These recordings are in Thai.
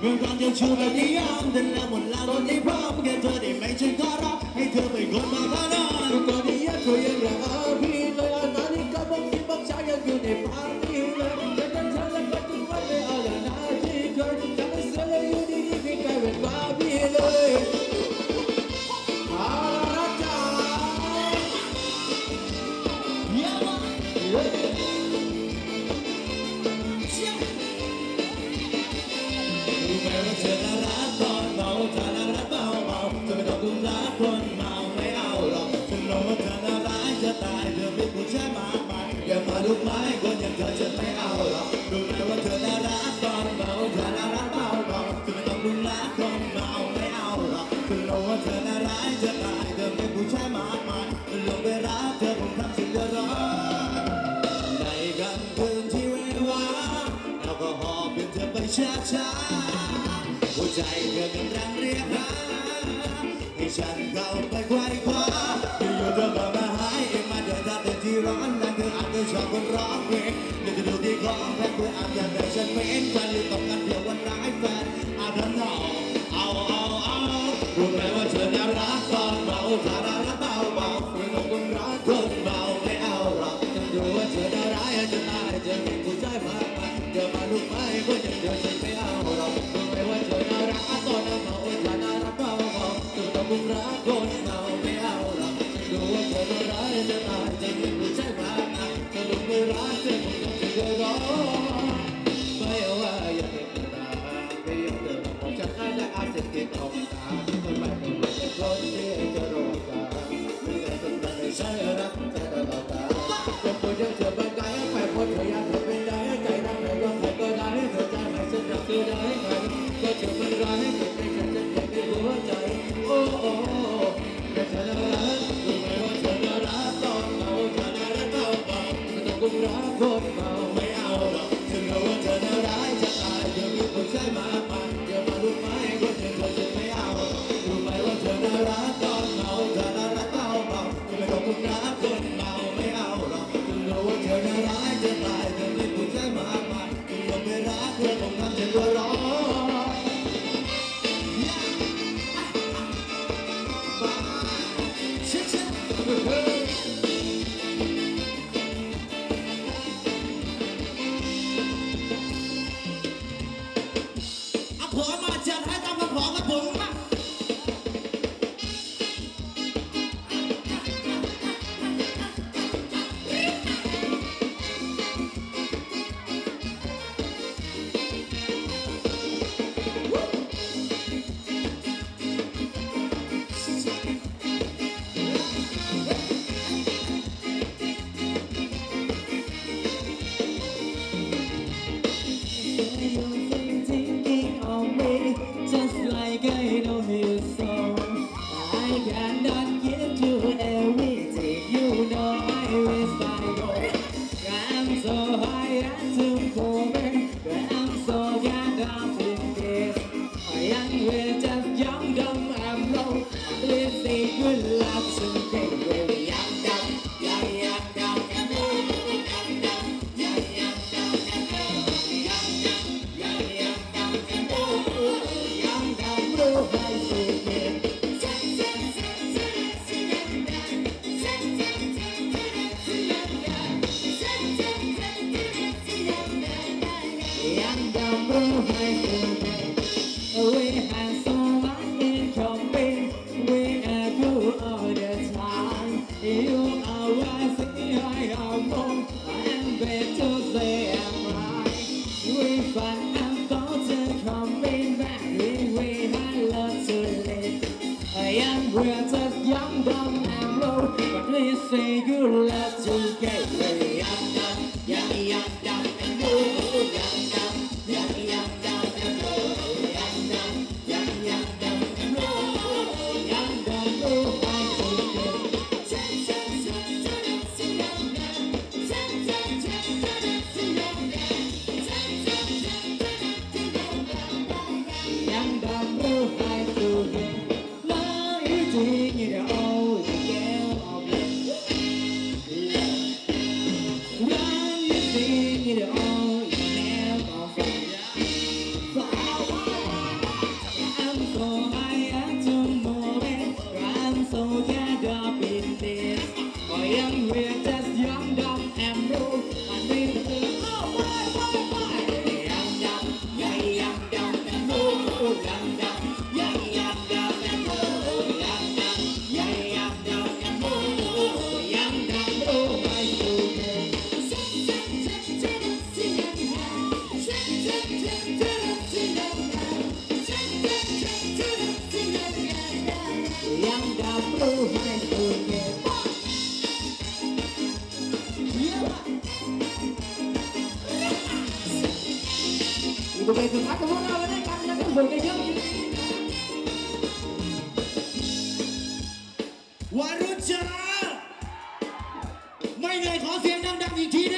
Don't ช้าๆหัวใจเธอกำลังเรียกหาให้ฉันเราไปกว่าดีกว่าอยู่ๆเธอก็มาหายเองมาเดินทางเต็มที่ร้อนแรงเธออาจจะชอบคนร้องเพลงเดี๋ยวจะดูที่ของแพงเธออาจอยากได้ฉันเป็นแฟนหรือต้องการเดียววันร้ายแฟนอาจทำหนอเอาเอาเอารู้ไหมว่าเธอน่ารักตอน Tiempo un rato I'm Toma, away, away, away. Oh. วารุณเจไม่เหนื่อยขอเสียงดังๆอีกทีนะ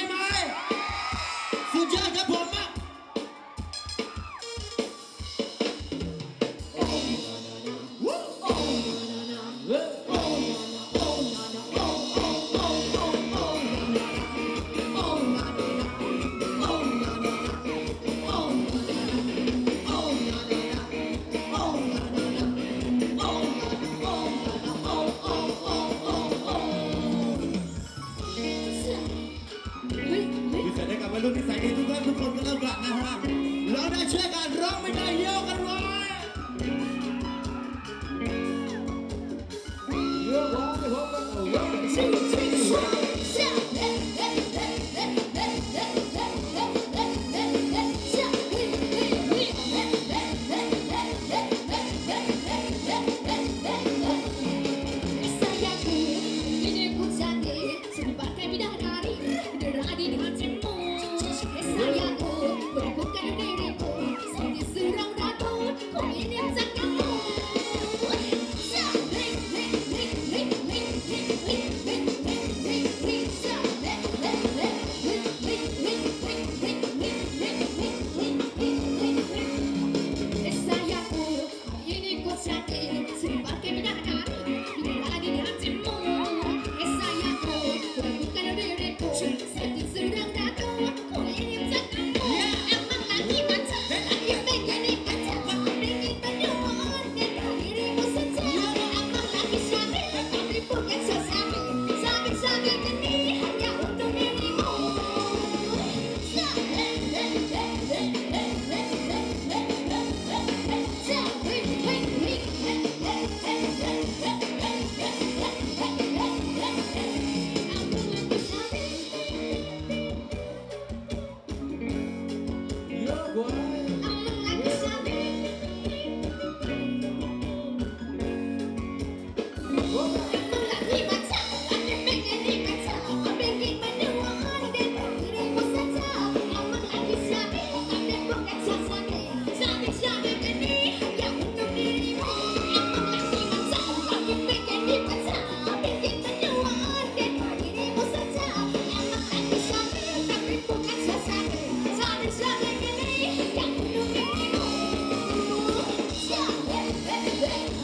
baby.